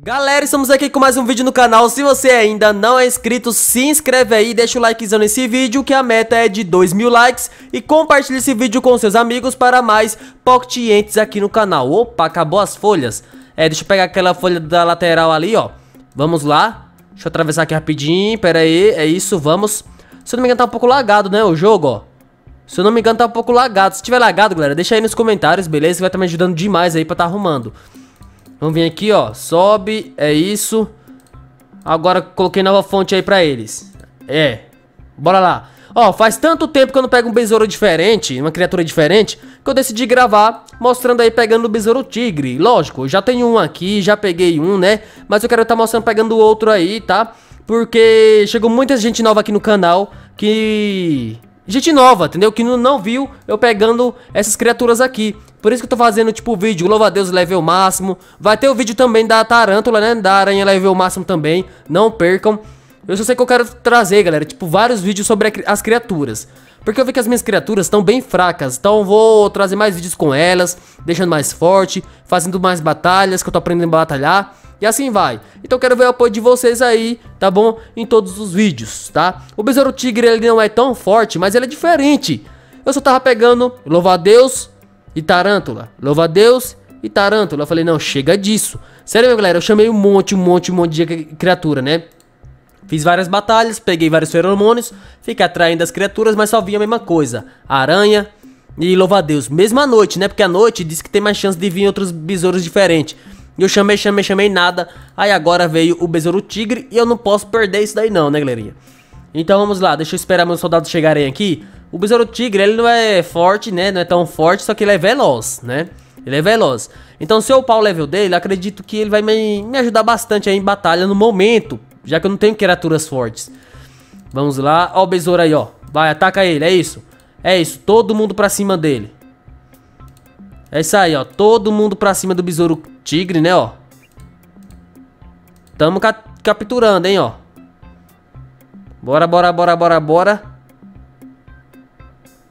Galera, estamos aqui com mais um vídeo no canal, se você ainda não é inscrito, se inscreve aí, deixa o likezão nesse vídeo que a meta é de 2 mil likes e compartilhe esse vídeo com seus amigos para mais pocketientes aqui no canal. Opa, acabou as folhas. É, deixa eu pegar aquela folha da lateral ali, ó. Vamos lá, deixa eu atravessar aqui rapidinho, pera aí, é isso, vamos. Se eu não me engano tá um pouco lagado, né, o jogo, ó. Se eu não me engano tá um pouco lagado, se tiver lagado, galera, deixa aí nos comentários, beleza? Vai estar tá me ajudando demais aí pra tá arrumando. Vamos vir aqui, ó. Sobe, é isso. Agora coloquei nova fonte aí pra eles. É. Bora lá. Ó, faz tanto tempo que eu não pego um besouro diferente, uma criatura diferente, que eu decidi gravar mostrando aí pegando o besouro tigre. Lógico, eu já tenho um aqui, já peguei um, né? Mas eu quero estar tá mostrando pegando outro aí, tá? Porque chegou muita gente nova aqui no canal que gente nova, entendeu? Que não viu eu pegando essas criaturas aqui. Por isso que eu tô fazendo, tipo, vídeo louva a Deus level máximo. Vai ter o vídeo também da tarântula, né? Da aranha level máximo também. Não percam. Eu só sei que eu quero trazer, galera, tipo, vários vídeos sobre as criaturas. Porque eu vi que as minhas criaturas estão bem fracas. Então vou trazer mais vídeos com elas, deixando mais forte, fazendo mais batalhas, que eu tô aprendendo a batalhar. E assim vai. Então quero ver o apoio de vocês aí, tá bom? Em todos os vídeos, tá? O Besouro Tigre, ele não é tão forte, mas ele é diferente. Eu só tava pegando, louva a Deus e Tarântula. Louva a Deus e Tarântula. Eu falei, não, chega disso. Sério, galera, eu chamei um monte, um monte, um monte de criatura, né? Fiz várias batalhas, peguei vários feromônios, fiquei atraindo as criaturas, mas só vi a mesma coisa. Aranha e louva a Deus. Mesma noite, né? Porque a noite diz que tem mais chance de vir outros besouros diferentes. Eu chamei, chamei, chamei nada. Aí agora veio o Besouro Tigre e eu não posso perder isso daí não, né, galerinha? Então vamos lá, deixa eu esperar meus soldados chegarem aqui. O Besouro Tigre, ele não é forte, né? Não é tão forte, só que ele é veloz, né? Ele é veloz. Então se eu upar o level dele, acredito que ele vai me, me ajudar bastante aí em batalha no momento. Já que eu não tenho criaturas fortes. Vamos lá. Ó o besouro aí, ó. Vai, ataca ele, é isso. É isso, todo mundo pra cima dele. É isso aí, ó. Todo mundo pra cima do besouro tigre, né, ó. Tamo ca capturando, hein, ó. Bora, bora, bora, bora, bora.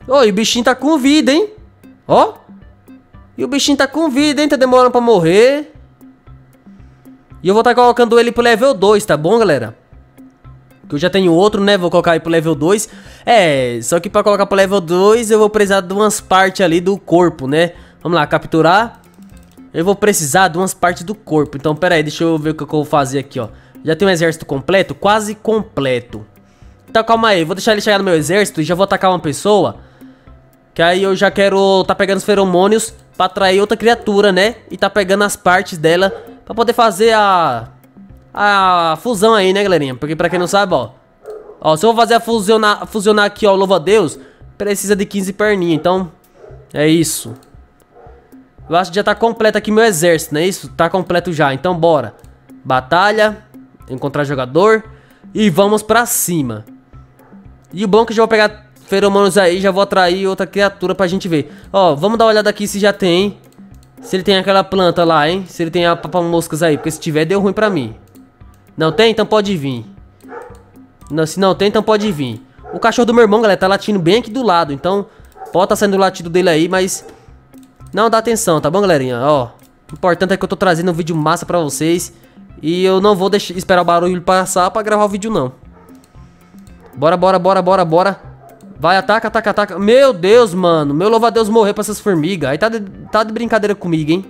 Ô, e o bichinho tá com vida, hein. Ó. E o bichinho tá com vida, hein. Tá demorando pra morrer. E eu vou estar tá colocando ele pro level 2, tá bom, galera? Que eu já tenho outro, né? Vou colocar ele pro level 2. É, só que pra colocar pro level 2 eu vou precisar de umas partes ali do corpo, né? Vamos lá, capturar. Eu vou precisar de umas partes do corpo. Então, pera aí, deixa eu ver o que eu vou fazer aqui, ó. Já tem um exército completo? Quase completo. Então, calma aí. Vou deixar ele chegar no meu exército e já vou atacar uma pessoa. Que aí eu já quero tá pegando os feromônios pra atrair outra criatura, né? E tá pegando as partes dela pra poder fazer a... A fusão aí, né, galerinha? Porque pra quem não sabe, ó... Ó, se eu vou fazer a fusionar, fusionar aqui, ó, louva a Deus, precisa de 15 perninhas. Então, é isso. Eu acho que já tá completo aqui meu exército, não é isso? Tá completo já, então bora. Batalha, encontrar jogador e vamos pra cima. E o bom é que já vou pegar feromonos aí, já vou atrair outra criatura pra gente ver. Ó, vamos dar uma olhada aqui se já tem. Se ele tem aquela planta lá, hein? Se ele tem a papamoscas aí, porque se tiver deu ruim pra mim. Não tem? Então pode vir. Não, se não tem, então pode vir. O cachorro do meu irmão, galera, tá latindo bem aqui do lado, então pode tá saindo o latido dele aí, mas não dá atenção, tá bom, galerinha? Ó, o importante é que eu tô trazendo um vídeo massa pra vocês. E eu não vou deixar, esperar o barulho passar pra gravar o vídeo, não. Bora, bora, bora, bora, bora. Vai, ataca, ataca, ataca. Meu Deus, mano. Meu louva-a-Deus morreu pra essas formigas. Aí tá de, tá de brincadeira comigo, hein?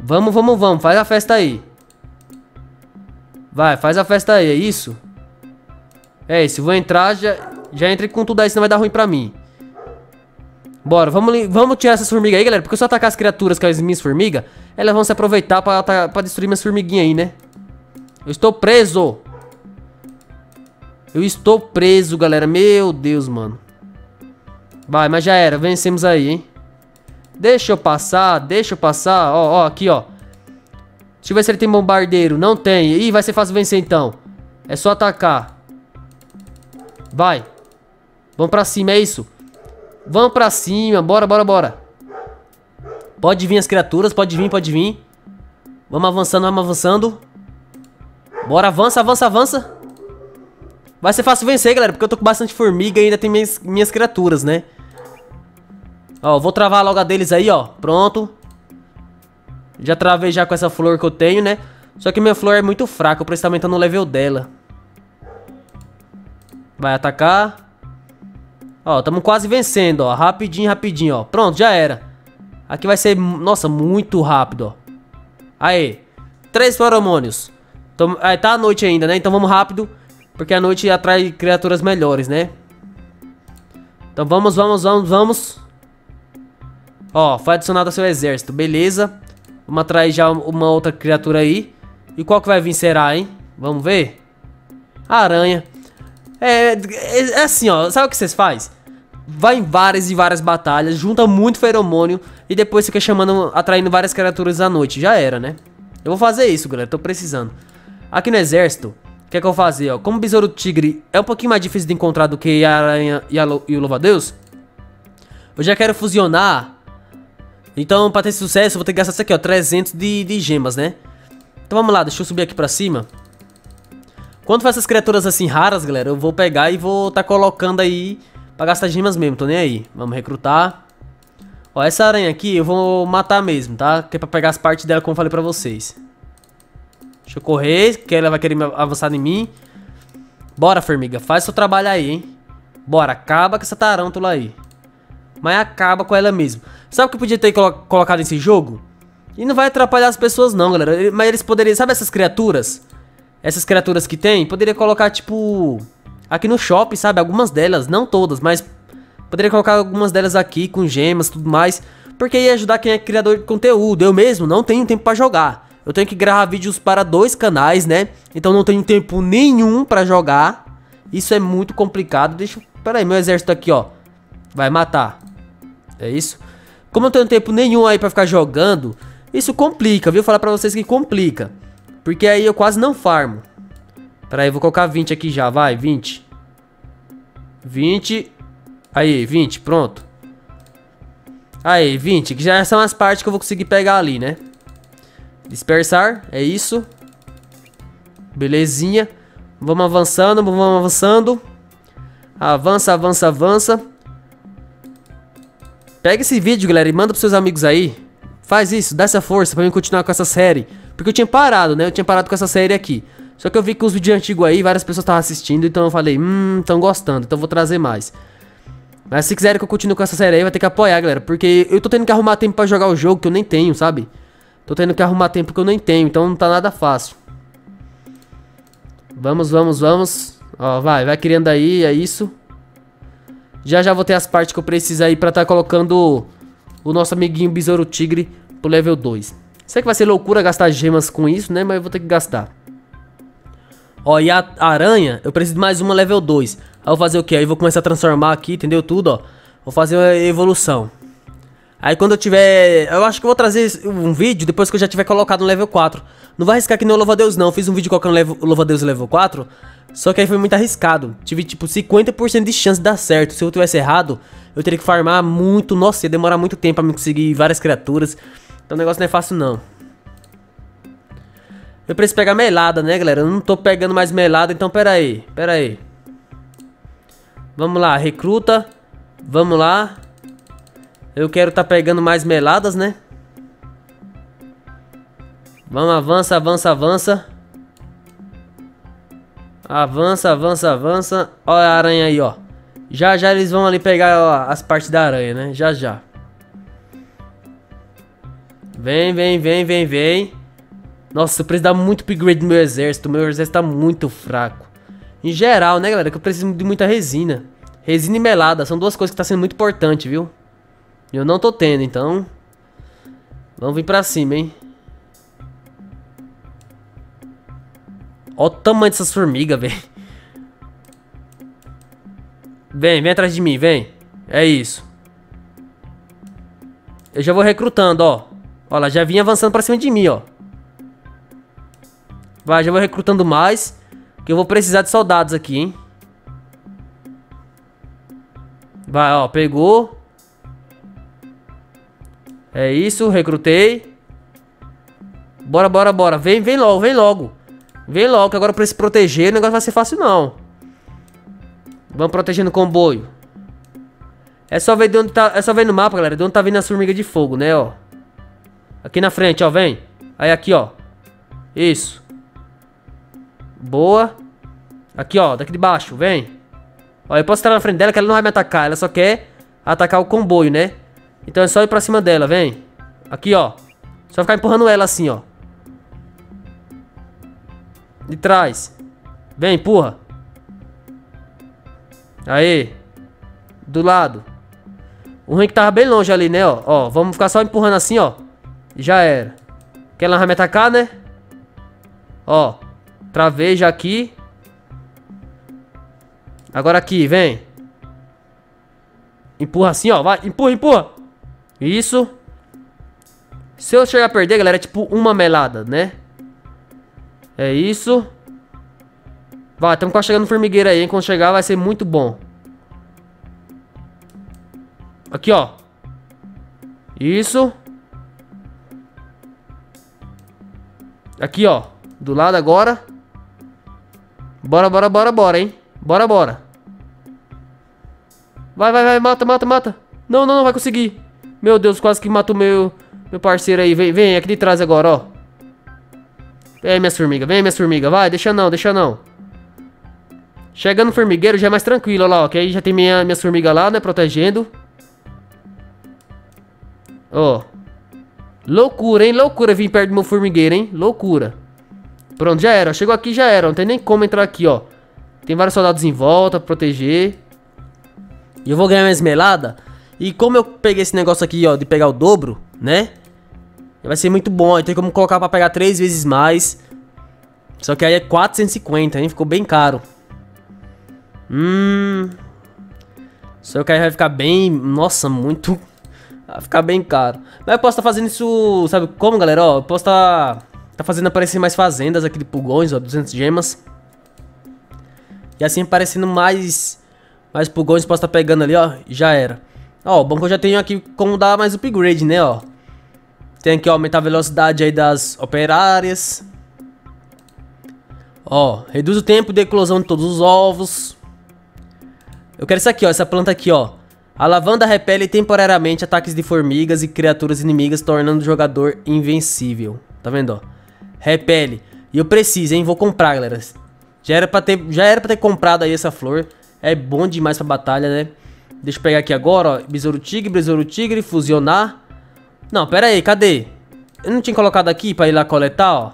Vamos, vamos, vamos. Faz a festa aí. Vai, faz a festa aí, é isso? É isso, vou entrar, já, já entre com tudo aí, senão vai dar ruim pra mim. Bora, vamos, vamos tirar essas formigas aí, galera. Porque se eu atacar as criaturas com as minhas formigas, elas vão se aproveitar pra, pra destruir minhas formiguinhas aí, né? Eu estou preso. Eu estou preso, galera. Meu Deus, mano. Vai, mas já era. Vencemos aí, hein? Deixa eu passar, deixa eu passar. Ó, ó, aqui, ó. Deixa eu ver se ele tem bombardeiro. Não tem. Ih, vai ser fácil vencer, então. É só atacar. Vai. Vamos pra cima, é isso. Vamos pra cima, bora, bora, bora. Pode vir as criaturas, pode vir, pode vir. Vamos avançando, vamos avançando. Bora, avança, avança, avança. Vai ser fácil vencer, galera, porque eu tô com bastante formiga e ainda tem minhas, minhas criaturas, né? Ó, vou travar logo a deles aí, ó. Pronto. Já travei já com essa flor que eu tenho, né? Só que minha flor é muito fraca, eu preciso estar aumentando o level dela. Vai atacar. Ó, estamos quase vencendo, ó. Rapidinho, rapidinho, ó. Pronto, já era. Aqui vai ser, nossa, muito rápido, ó. Aí. Três feromônios. Então, aí tá a noite ainda, né? Então vamos rápido. Porque a noite atrai criaturas melhores, né? Então vamos, vamos, vamos, vamos. Ó, foi adicionado ao seu exército. Beleza. Vamos atrair já uma outra criatura aí. E qual que vai vir será, hein? Vamos ver. Aranha. É, é, é, assim, ó. Sabe o que vocês fazem? Vai em várias e várias batalhas, junta muito feromônio e depois fica chamando, atraindo várias criaturas à noite. Já era, né? Eu vou fazer isso, galera. Tô precisando. Aqui no exército, o que é que eu vou fazer, ó? Como o besouro tigre é um pouquinho mais difícil de encontrar do que a aranha e, a, e o louva-a-Deus, eu já quero fusionar. Então, pra ter sucesso, eu vou ter que gastar isso aqui, ó. 300 de, de gemas, né? Então vamos lá, deixa eu subir aqui pra cima. Quando for essas criaturas assim raras, galera, eu vou pegar e vou tá colocando aí pra gastar gemas mesmo, tô nem aí. Vamos recrutar. Ó, essa aranha aqui eu vou matar mesmo, tá? Que é pra pegar as partes dela, como eu falei pra vocês. Deixa eu correr, que ela vai querer avançar em mim. Bora, formiga, faz seu trabalho aí, hein? Bora, acaba com essa tarântula aí. Mas acaba com ela mesmo. Sabe o que eu podia ter colo colocado nesse jogo? E não vai atrapalhar as pessoas não, galera. Mas eles poderiam... Sabe essas criaturas? Essas criaturas que tem? Poderia colocar, tipo... Aqui no shopping, sabe? Algumas delas. Não todas, mas... Poderia colocar algumas delas aqui com gemas tudo mais. Porque ia ajudar quem é criador de conteúdo. Eu mesmo não tenho tempo pra jogar. Eu tenho que gravar vídeos para dois canais, né? Então não tenho tempo nenhum pra jogar. Isso é muito complicado. Deixa... Pera aí, meu exército aqui, ó. Vai matar. É isso? Como eu não tenho tempo nenhum aí pra ficar jogando... Isso complica, viu? Falar pra vocês que complica. Porque aí eu quase não farmo. Pera aí, vou colocar 20 aqui já, vai, 20. 20. Aí, 20, pronto. Aí, 20, que já são as partes que eu vou conseguir pegar ali, né? Dispersar, é isso. Belezinha. Vamos avançando, vamos avançando. Avança, avança, avança. Pega esse vídeo, galera, e manda pros seus amigos aí. Faz isso, dá essa força pra mim continuar com essa série. Porque eu tinha parado, né? Eu tinha parado com essa série aqui. Só que eu vi que os vídeos antigos aí, várias pessoas estavam assistindo, então eu falei, hum, estão gostando, então vou trazer mais. Mas se quiserem que eu continue com essa série aí, vai ter que apoiar, galera. Porque eu tô tendo que arrumar tempo pra jogar o jogo que eu nem tenho, sabe? Tô tendo que arrumar tempo que eu nem tenho, então não tá nada fácil. Vamos, vamos, vamos. Ó, vai, vai criando aí, é isso. Já já vou ter as partes que eu preciso aí pra tá colocando o nosso amiguinho Besouro Tigre pro level 2. Sei que vai ser loucura gastar gemas com isso, né? Mas eu vou ter que gastar. Ó, e a aranha, eu preciso de mais uma level 2. Aí eu vou fazer o que? Aí eu vou começar a transformar aqui, entendeu? Tudo, ó. Vou fazer uma evolução. Aí quando eu tiver... Eu acho que eu vou trazer um vídeo depois que eu já tiver colocado no level 4. Não vai arriscar que nem o Louva-Deus não. Eu fiz um vídeo colocando o Louva-Deus level 4. Só que aí foi muito arriscado. Tive tipo 50% de chance de dar certo. Se eu tivesse errado, eu teria que farmar muito. Nossa, ia demorar muito tempo pra me conseguir várias criaturas. Então o negócio não é fácil não. Eu preciso pegar melada, né, galera? Eu não tô pegando mais melada, então pera aí. Pera aí. Vamos lá, recruta. Vamos lá. Eu quero tá pegando mais meladas, né? Vamos, avança, avança, avança. Avança, avança, avança. Olha a aranha aí, ó. Já já eles vão ali pegar ó, as partes da aranha, né? Já já. Vem, vem, vem, vem, vem. Nossa, eu preciso dar muito upgrade no meu exército. Meu exército tá muito fraco. Em geral, né, galera? Que eu preciso de muita resina. Resina e melada. São duas coisas que tá sendo muito importante, viu? Eu não tô tendo, então... Vamos vir pra cima, hein? Olha o tamanho dessas formigas, velho. Vem, vem atrás de mim, vem. É isso. Eu já vou recrutando, ó. Ela já vinha avançando pra cima de mim, ó. Vai, já vou recrutando mais. Que eu vou precisar de soldados aqui, hein. Vai, ó, pegou. É isso, recrutei. Bora, bora, bora. Vem, vem logo, vem logo. Vem logo, que agora pra se proteger o negócio vai ser fácil não. Vamos protegendo o comboio. É só ver de onde tá. É só ver no mapa, galera, de onde tá vindo a formiga de fogo, né, ó. Aqui na frente, ó, vem. Aí aqui, ó. Isso. Boa. Aqui, ó, daqui de baixo, vem. Ó, eu posso estar na frente dela que ela não vai me atacar. Ela só quer atacar o comboio, né? Então é só ir pra cima dela, vem. Aqui, ó. Só ficar empurrando ela assim, ó. De trás. Vem, empurra. Aí. Do lado. O ruim é que tava bem longe ali, né, ó. Ó, vamos ficar só empurrando assim, ó. Já era. Que ela vai me atacar, né? Ó. Travei já aqui. Agora aqui, vem. Empurra assim, ó. Vai, empurra, empurra. Isso. Se eu chegar a perder, galera, é tipo uma melada, né? É isso. Vai, estamos quase chegando no formigueiro aí, hein? Quando chegar vai ser muito bom. Aqui, ó. Isso. Aqui, ó. Do lado agora. Bora, bora, bora, bora, hein? Bora, bora. Vai, vai, vai. Mata, mata, mata. Não, não, não vai conseguir. Meu Deus, quase que matou meu, meu parceiro aí. Vem, vem, aqui de trás agora, ó. Vem, minhas formigas. Vem, minhas formigas. Vai, deixa não, deixa não. Chegando no formigueiro já é mais tranquilo, lá, ó. Que aí já tem minha, minhas formigas lá, né, protegendo. Ó. Loucura, hein? Loucura vir perto do meu formigueiro, hein? Loucura. Pronto, já era. Chegou aqui, já era. Não tem nem como entrar aqui, ó. Tem vários soldados em volta pra proteger. E eu vou ganhar minha esmelada. E como eu peguei esse negócio aqui, ó, de pegar o dobro, né? Vai ser muito bom. Tem como colocar pra pegar três vezes mais. Só que aí é 450, hein? Ficou bem caro. Hum... Só que aí vai ficar bem... Nossa, muito... Vai ficar bem caro. Mas eu posso estar tá fazendo isso, sabe como, galera? Ó, eu posso estar tá, tá fazendo aparecer mais fazendas aqui de pulgões, ó, 200 gemas. E assim aparecendo mais mais pulgões, posso estar tá pegando ali, ó, já era. Ó, bom que eu já tenho aqui como dar mais upgrade, né, ó. Tem aqui, ó, aumentar a velocidade aí das operárias. Ó, reduz o tempo de eclosão de todos os ovos. Eu quero isso aqui, ó, essa planta aqui, ó. A lavanda repele temporariamente ataques de formigas e criaturas inimigas, tornando o jogador invencível. Tá vendo, ó? Repele. E eu preciso, hein? Vou comprar, galera. Já era pra ter, já era pra ter comprado aí essa flor. É bom demais pra batalha, né? Deixa eu pegar aqui agora, ó. Besouro tigre, besouro tigre, fusionar. Não, pera aí, cadê? Eu não tinha colocado aqui pra ir lá coletar, ó.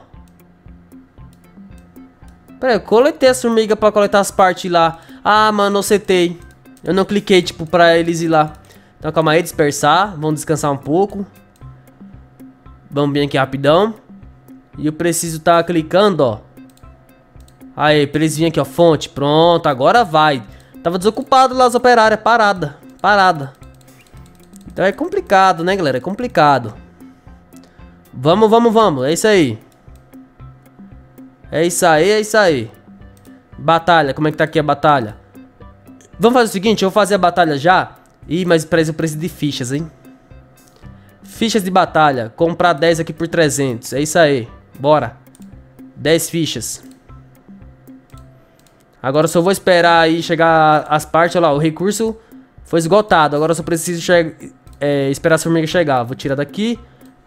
Pera aí, eu coletei as formigas pra coletar as partes lá. Ah, mano, eu setei. Eu não cliquei, tipo, pra eles ir lá. Então, calma aí, dispersar. Vamos descansar um pouco. Vamos bem aqui rapidão. E eu preciso estar tá clicando, ó. Aí, pra eles virem aqui, ó. Fonte. Pronto, agora vai. Tava desocupado lá as operárias. Parada. Parada. Então é complicado, né, galera? É complicado. Vamos, vamos, vamos. É isso aí. É isso aí, é isso aí. Batalha. Como é que tá aqui a batalha? Vamos fazer o seguinte, eu vou fazer a batalha já. Ih, mas para isso eu preciso de fichas, hein? Fichas de batalha. Comprar 10 aqui por 300. É isso aí. Bora. 10 fichas. Agora eu só vou esperar aí chegar as partes. Olha lá, o recurso foi esgotado. Agora eu só preciso é, esperar as formigas chegar. Vou tirar daqui.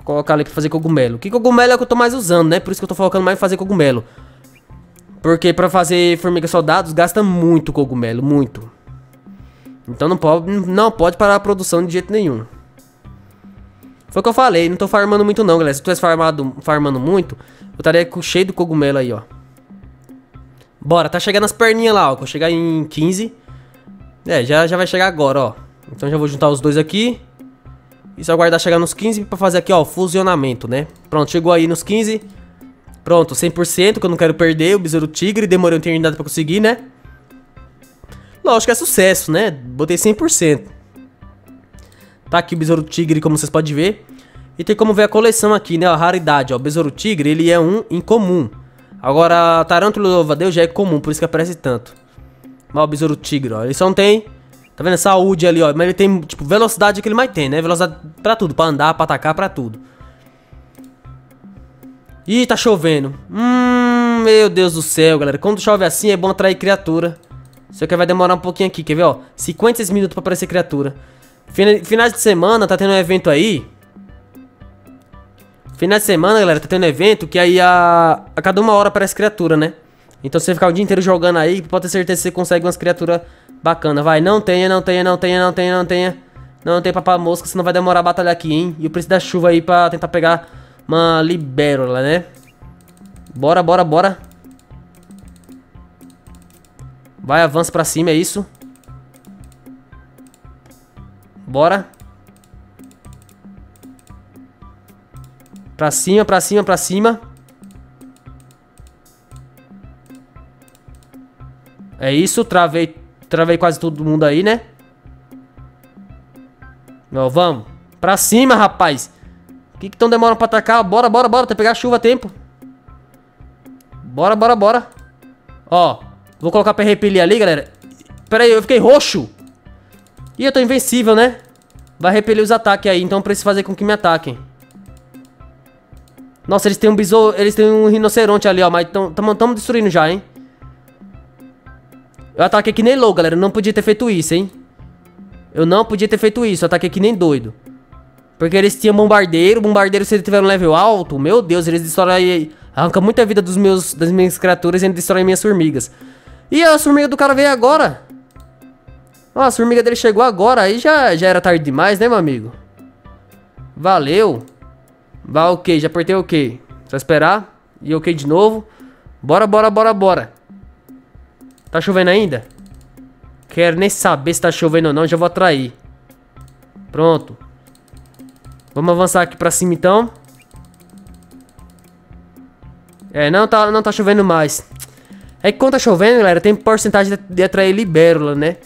Colocar ali pra fazer cogumelo. Que cogumelo é o que eu tô mais usando, né? Por isso que eu tô focando mais em fazer cogumelo. Porque pra fazer formiga soldados gasta muito cogumelo, muito. Então não pode, não pode parar a produção de jeito nenhum. Foi o que eu falei, não tô farmando muito não, galera. Se eu tivesse farmado, farmando muito, eu estaria cheio do cogumelo aí, ó. Bora, tá chegando as perninhas lá, ó. Vou chegar em 15. É, já, já vai chegar agora, ó. Então já vou juntar os dois aqui. E só aguardar chegar nos 15 pra fazer aqui, ó, fusionamento, né? Pronto, chegou aí nos 15. Pronto, 100%, que eu não quero perder. O besouro tigre, demorei uma eternidade pra conseguir, né? Lógico que é sucesso, né? Botei 100%. Tá aqui o Besouro Tigre, como vocês podem ver. E tem como ver a coleção aqui, né? A raridade, ó. O Besouro Tigre, ele é um incomum. Agora, Tarântula Louvadeus já é comum, por isso que aparece tanto. Mas o Besouro Tigre, ó. Ele só não tem... Tá vendo? Saúde ali, ó. Mas ele tem, tipo, velocidade que ele mais tem, né? Velocidade pra tudo. Pra andar, pra atacar, pra tudo. Ih, tá chovendo. Hum, meu Deus do céu, galera. Quando chove assim, é bom atrair criatura. Só que vai demorar um pouquinho aqui, quer ver, ó? 56 minutos pra aparecer criatura. Finais de semana, tá tendo um evento aí. Final de semana, galera, tá tendo evento que aí a, a cada uma hora aparece criatura, né? Então se você ficar o dia inteiro jogando aí, pode ter certeza que você consegue umas criaturas bacanas. Vai, não tenha, não tenha, não tenha, não tenha, não tenha. Não tem papá mosca, senão vai demorar a batalha aqui, hein? E eu preciso da chuva aí pra tentar pegar uma libélula, né? Bora, bora, bora. Vai, avança pra cima, é isso. Bora. Pra cima, pra cima, pra cima. É isso, travei, travei quase todo mundo aí, né? Ó, vamos. Pra cima, rapaz. O que que tão demorando pra atacar? Bora, bora, bora. Que pegar chuva a tempo. Bora, bora, bora. Ó. Vou colocar pra repelir ali, galera. Pera aí, eu fiquei roxo. Ih, eu tô invencível, né? Vai repelir os ataques aí, então preciso fazer com que me ataquem. Nossa, eles têm um besouro, eles têm um rinoceronte ali, ó, mas estamos destruindo já, hein? Eu ataquei que nem louco, galera, não podia ter feito isso, hein? Eu não podia ter feito isso, eu ataquei que nem doido. Porque eles tinham bombardeiro, bombardeiro se ele tiver um level alto, meu Deus, eles destroem, arrancam muita vida dos meus, das minhas criaturas e destroem minhas formigas. E a formiga do cara veio agora. Ó, a formiga dele chegou agora. Aí já, já era tarde demais, né, meu amigo? Valeu. Vai ok, já apertei ok. Só esperar. E ok de novo. Bora, bora, bora, bora. Tá chovendo ainda? Quero nem saber se tá chovendo ou não, já vou atrair. Pronto. Vamos avançar aqui pra cima então. É, não tá, não tá chovendo mais. É que quando tá chovendo, galera, tem porcentagem de atrair libélula, né?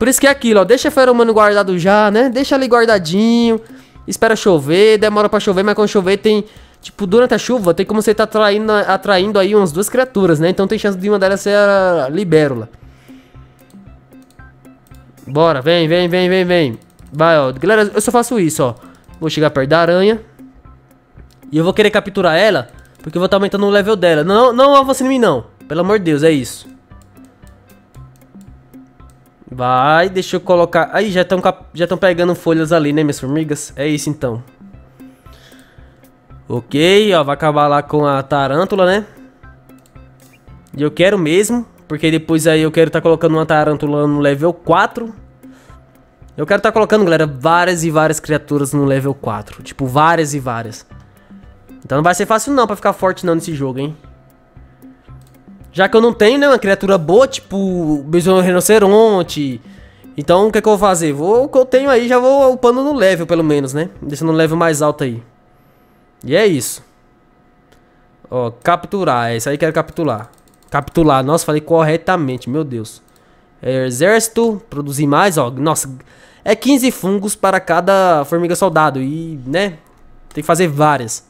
Por isso que é aquilo, ó. Deixa o feromônio guardado já, né? Deixa ali guardadinho. Espera chover, demora pra chover, mas quando chover tem... Tipo, durante a chuva, tem como você tá atraindo, aí umas duas criaturas, né? Então tem chance de uma delas ser a libélula. Bora, vem, vem, vem, vem, vem. Vai, ó. Galera, eu só faço isso, ó. Vou chegar perto da aranha. E eu vou querer capturar ela porque eu vou estar aumentando o level dela. Não, não avance em mim, não. Pelo amor de Deus, é isso. Vai, deixa eu colocar... Aí, já estão já pegando folhas ali, né, minhas formigas? É isso, então. Ok, ó, vai acabar lá com a tarântula, né? E eu quero mesmo, porque depois aí eu quero estar tá colocando uma tarântula no level 4. Eu quero estar tá colocando, galera, várias e várias criaturas no level 4. Tipo, várias e várias. Então não vai ser fácil não pra ficar forte não nesse jogo, hein? Já que eu não tenho, né, uma criatura boa, tipo besouro rinoceronte. Então o que, é que eu vou fazer? Vou, o que eu tenho aí, já vou upando no level, pelo menos, né? Deixando no level mais alto aí. E é isso. Ó, capturar. É isso aí que quero capturar. Capturar. Nossa, falei corretamente, meu Deus. É, exército, produzir mais, ó. Nossa, é 15 fungos para cada formiga soldado. E, né, tem que fazer várias.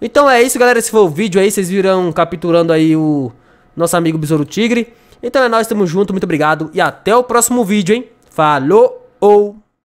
Então é isso, galera. Esse foi o vídeo aí. Vocês viram capturando aí o nosso amigo Besouro Tigre. Então é nóis, tamo junto. Muito obrigado. E até o próximo vídeo, hein? Falou!